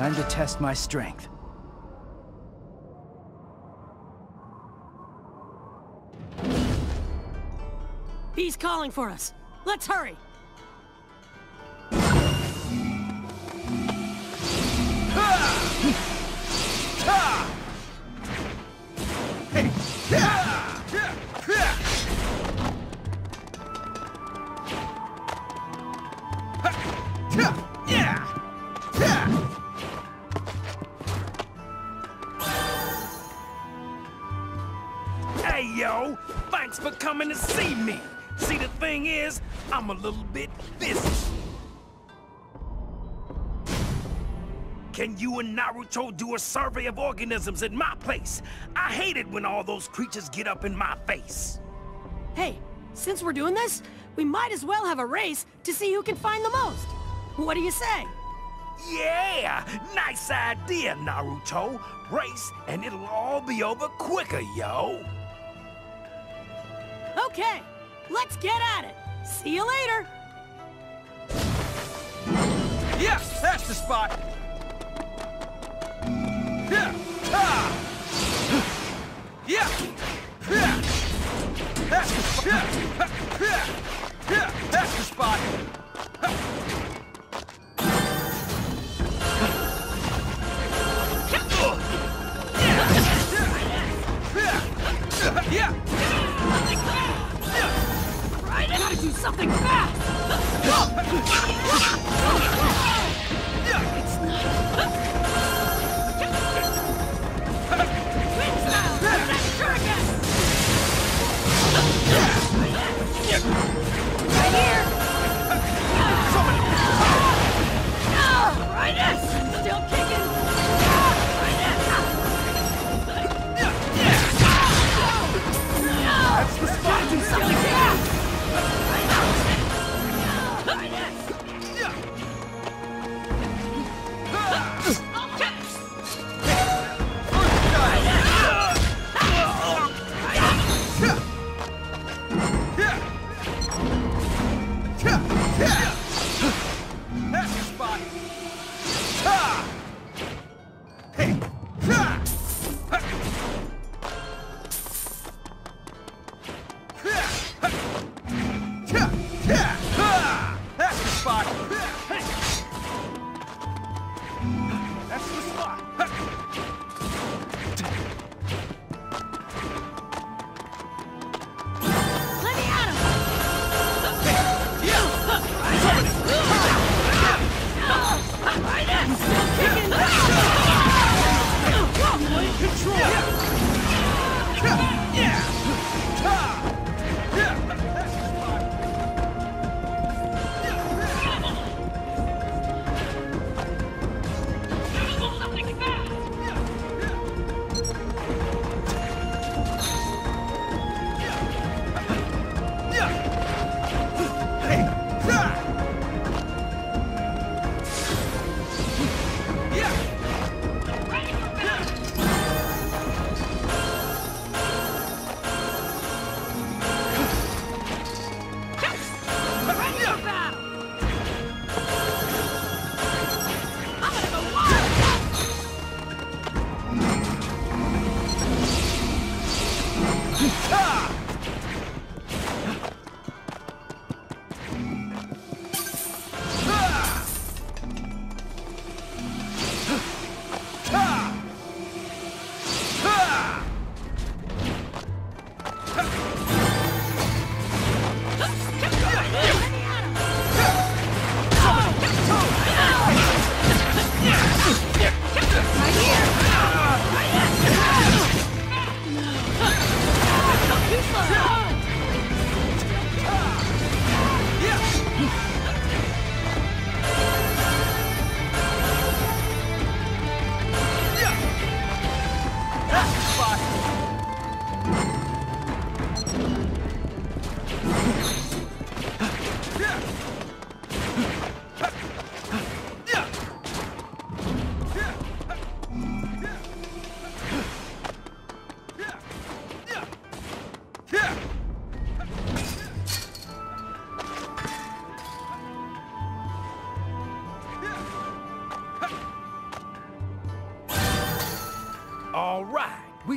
Time to test my strength. He's calling for us. Let's hurry. Hey, coming to see me. See, the thing is, I'm a little bit busy. Can you and Naruto do a survey of organisms in my place? I hate it when all those creatures get up in my face. Hey, since we're doing this, we might as well have a race to see who can find the most. What do you say? Yeah! Nice idea, Naruto. Race, and it'll all be over quicker, yo. Okay, let's get at it. See you later. Yeah, that's the spot. Yeah, ah. Do something fast! Wind style! Shuriken! Right here!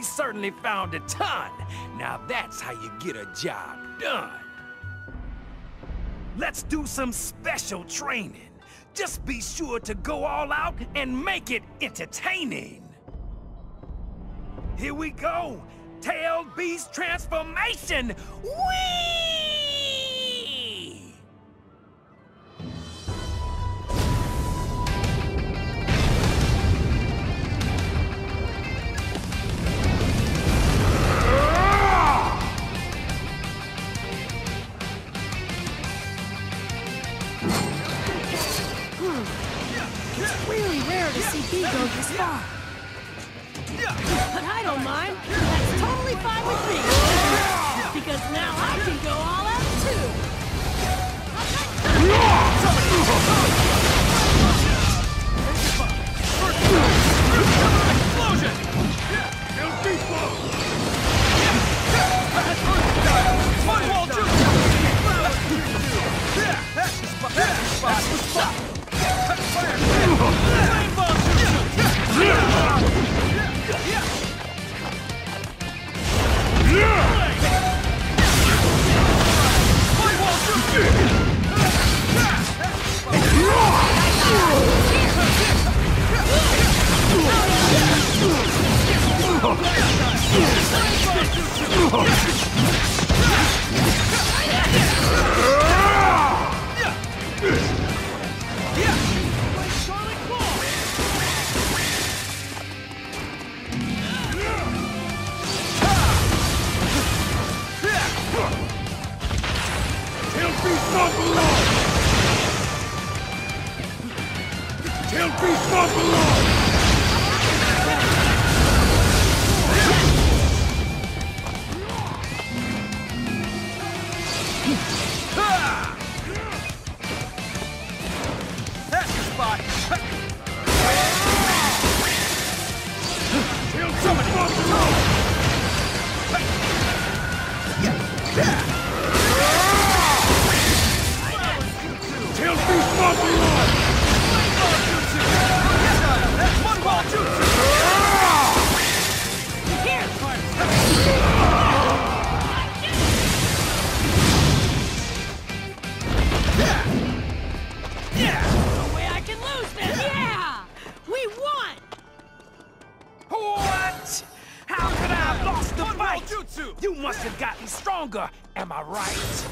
Certainly found a ton. Now that's how you get a job done. Let's do some special training. Just be sure to go all out and make it entertaining. Here we go. Tail Beast Transformation! Whee! Don't mind. That's totally fine with me. Because now I can go all out too. Explosion! Mudwall have lost the Mudwall fight? Jutsu! You must have gotten stronger, am I right?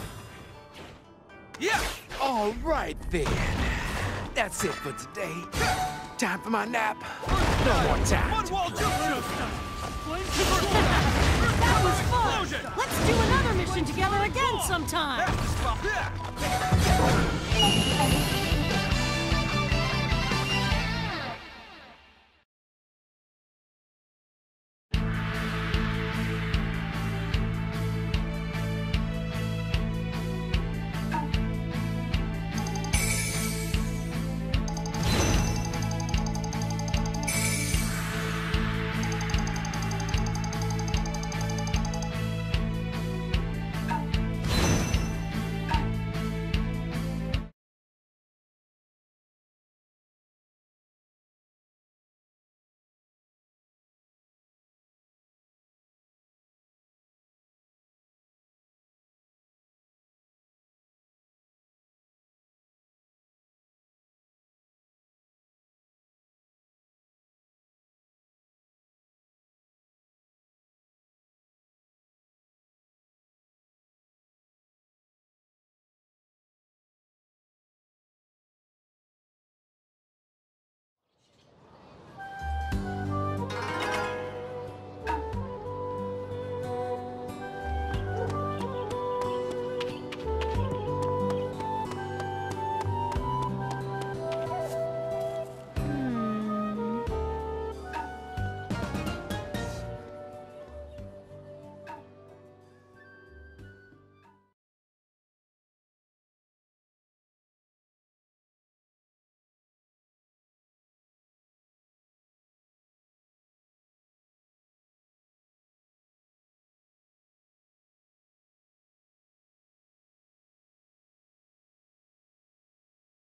Yeah! All right then. That's it for today. Time for my nap. No more time. Mudwall Jutsu! That was fun! Explosion! Let's do another mission together again sometime! That's the spot!